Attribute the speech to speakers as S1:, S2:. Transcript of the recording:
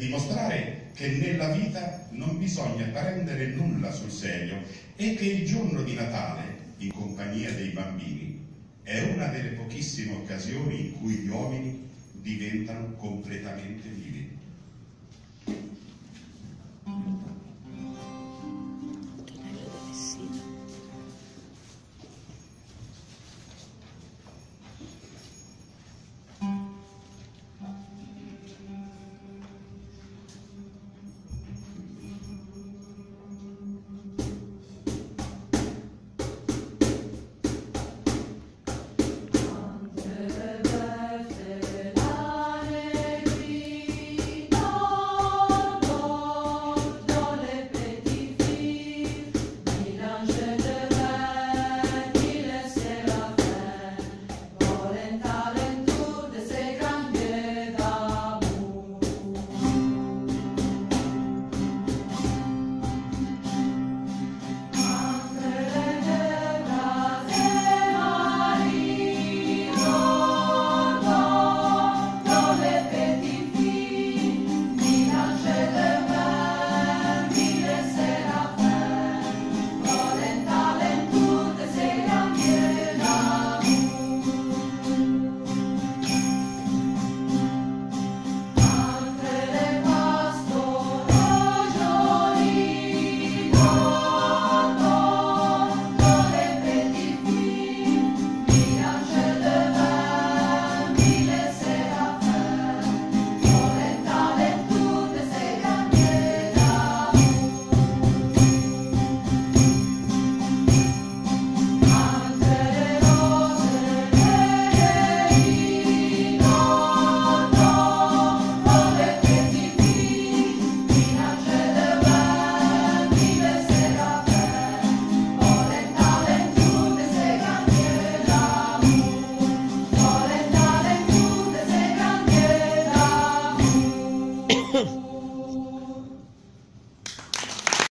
S1: dimostrare che nella vita non bisogna prendere nulla sul serio e che il giorno di Natale, in compagnia dei bambini, è una delle pochissime occasioni in cui gli uomini diventano completamente vivi.